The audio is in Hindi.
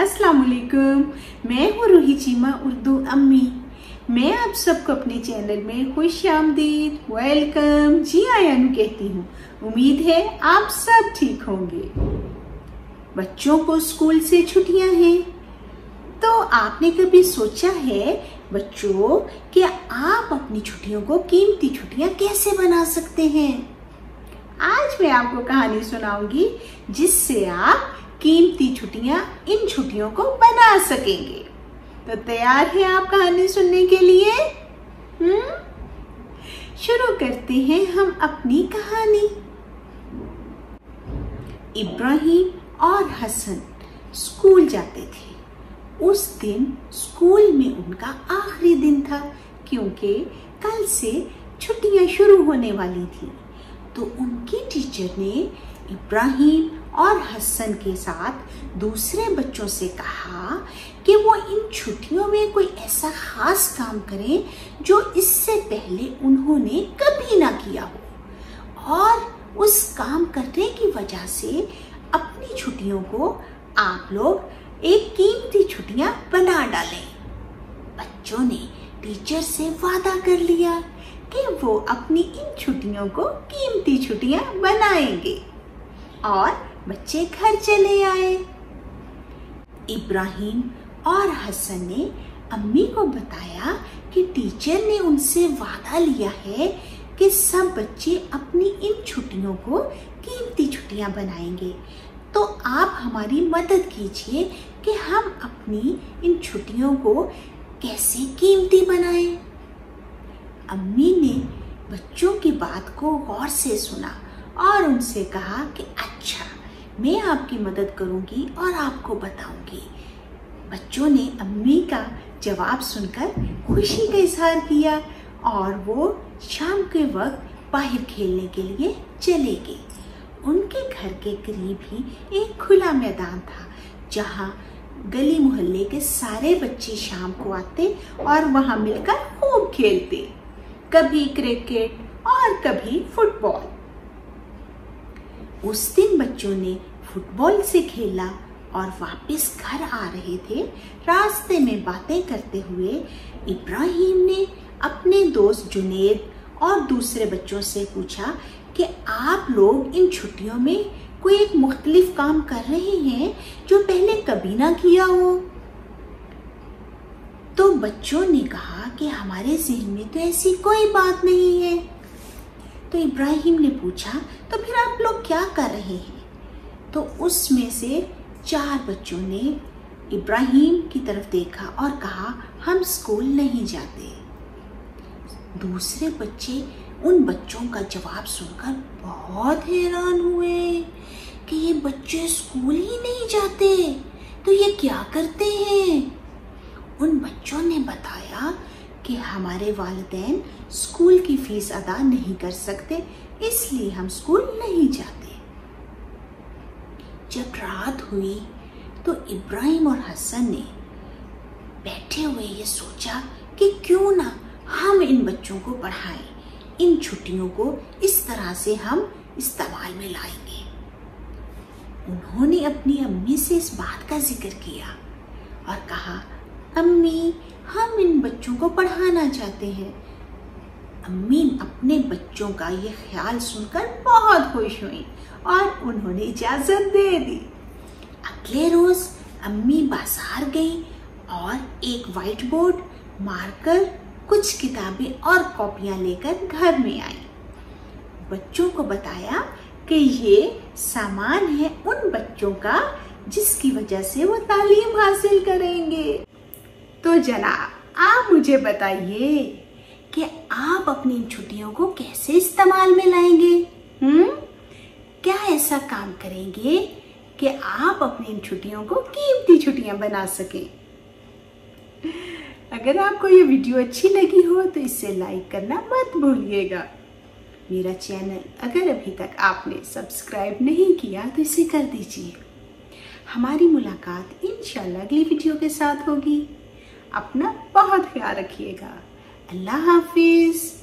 अस्सलाम वालेकुम मैं हूँ रूही चीमा, उर्दू अम्मी। मैं आप सबको अपने चैनल में खुश आमदीद वेलकम जी आयान कहती हूँ, उम्मीद है आप सब ठीक होंगे। बच्चों को स्कूल से छुट्टियाँ हैं। तो आपने कभी सोचा है, बच्चों, कि आप अपनी छुट्टियों को कीमती छुट्टियाँ कैसे बना सकते हैं? आज मैं आपको कहानी सुनाऊँगी, जिससे आप कीमती छुट्टियाँ इन छुट्टियों को बना सकेंगे। तो तैयार है आप कहानी सुनने के लिए? हम्म? शुरू करते हैं हम अपनी कहानी। इब्राहिम और हसन स्कूल जाते थे। उस दिन स्कूल में उनका आखिरी दिन था, क्योंकि कल से छुट्टियाँ शुरू होने वाली थी। तो उनकी टीचर ने इब्राहिम और हसन के साथ दूसरे बच्चों से कहा कि वो इन छुट्टियों में कोई ऐसा खास काम करें जो इससे पहले उन्होंने कभी ना किया हो। और उस काम करने की वजह से अपनी छुट्टियों को आप लोग एक कीमती छुट्टियाँ बना डालें। बच्चों ने टीचर से वादा कर लिया कि वो अपनी इन छुट्टियों को कीमती छुट्टियाँ बनाएँगे। और बच्चे घर चले आए इब्राहिम और हसन ने अम्मी को बताया कि टीचर ने उनसे वादा लिया है कि सब बच्चे अपनी इन छुट्टियों को कीमती छुट्टियाँ बनाएँगे तो आप हमारी मदद कीजिए कि हम अपनी इन छुट्टियों को कैसे कीमती बनाएँ। अम्मी ने बच्चों की बात को गौर से सुना और उनसे कहा कि अच्छा मैं आपकी मदद करूँगी और आपको बताऊँगी। बच्चों ने अम्मी का जवाब सुनकर खुशी का इजहार किया और वो शाम के वक्त बाहर खेलने के लिए चले गए। उनके घर के करीब ही एक खुला मैदान था, जहाँ गली मोहल्ले के सारे बच्चे शाम को आते और वहाँ मिलकर खूब खेलते। कभी क्रिकेट और कभी फुटबॉल। उस दिन बच्चों ने फुटबॉल से खेला और वापस घर आ रहे थे। रास्ते में बातें करते हुए इब्राहिम ने अपने दोस्त जुनेद और दूसरे बच्चों से पूछा कि आप लोग इन छुट्टियों में कोई एक मुख्तलिफ़ काम कर रहे हैं जो पहले कभी ना किया हो? तो बच्चों ने कहा कि हमारे जहन में तो ऐसी कोई बात नहीं है। तो इब्राहिम ने पूछा तो फिर आप लोग क्या कर रहे हैं? तो उसमें से चार बच्चों ने इब्राहिम की तरफ़ देखा और कहा, हम स्कूल नहीं जाते। दूसरे बच्चे उन बच्चों का जवाब सुनकर बहुत हैरान हुए कि ये बच्चे स्कूल ही नहीं जाते तो ये क्या करते हैं? उन बच्चों ने बताया कि हमारे वालदेन स्कूल की फ़ीस अदा नहीं कर सकते, इसलिए हम स्कूल नहीं जाते। जब रात हुई तो इब्राहिम और हसन ने बैठे हुए ये सोचा कि क्यों ना हम इन बच्चों को पढ़ाएँ। इन छुट्टियों को इस तरह से हम इस्तेमाल में लाएँगे। उन्होंने अपनी अम्मी से इस बात का ज़िक्र किया और कहा, अम्मी, हम बच्चों को पढ़ाना चाहते हैं। अम्मी अपने बच्चों का ये ख्याल सुनकर बहुत खुश हुई और उन्होंने इजाज़त दे दी। अगले रोज अम्मी बाज़ार गई और एक व्हाइट बोर्ड मार्कर कुछ किताबें और कॉपियाँ लेकर घर में आई। बच्चों को बताया कि ये सामान है उन बच्चों का जिसकी वजह से वो तालीम हासिल करेंगे। तो जनाब आप मुझे बताइए कि आप अपनी इन छुट्टियों को कैसे इस्तेमाल में लाएँगे? हम्म? क्या ऐसा काम करेंगे कि आप अपनी इन छुट्टियों को कीमती छुट्टियाँ बना सकें? अगर आपको ये वीडियो अच्छी लगी हो तो इसे लाइक करना मत भूलिएगा। मेरा चैनल अगर अभी तक आपने सब्सक्राइब नहीं किया तो इसे कर दीजिए। हमारी मुलाकात इंशाल्लाह अगली वीडियो के साथ होगी। अपना बहुत ख्याल रखिएगा। अल्लाह हाफिज़।